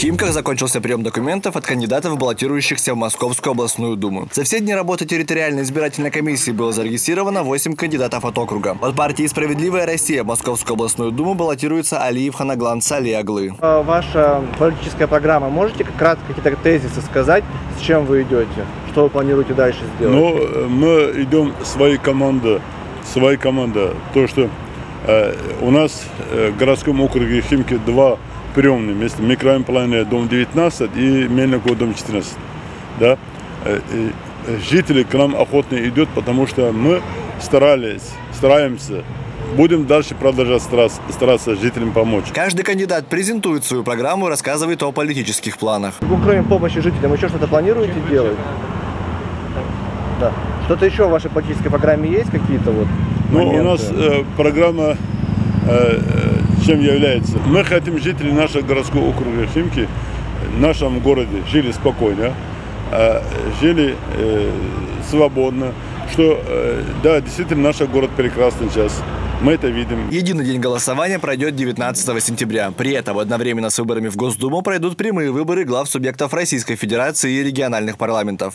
Химках закончился прием документов от кандидатов, баллотирующихся в Московскую областную думу. За все дни работы территориальной избирательной комиссии было зарегистрировано 8 кандидатов от округа. От партии «Справедливая Россия» в Московскую областную думу баллотируется Алиев Ханаглан Салиаглы. А Ваша политическая программа, можете как кратко какие-то тезисы сказать, с чем вы идете? Что вы планируете дальше сделать? Э, мы идем своей командой, своей командой. То, что э, у нас э, в городском округе Химки два приемные места. Микрорайон Плане, дом 19 и Мельниково, дом 14. Да? Э, э, жители к нам охотно идут, потому что мы старались, стараемся Будем дальше продолжать стараться, стараться жителям помочь. Каждый кандидат презентует свою программу и рассказывает о политических планах. Вы, кроме помощи жителям, еще что-то планируете делать? Да. Что-то еще в вашей политической программе есть какие-то вот Ну, у нас э, программа э, э, чем является? Мы хотим жители нашего городского округа Химки в нашем городе жили спокойно, э, жили э, свободно, что э, да, действительно наш город прекрасный сейчас. Мы это видим. Единый день голосования пройдет 19 сентября. При этом одновременно с выборами в Госдуму пройдут прямые выборы глав субъектов Российской Федерации и региональных парламентов.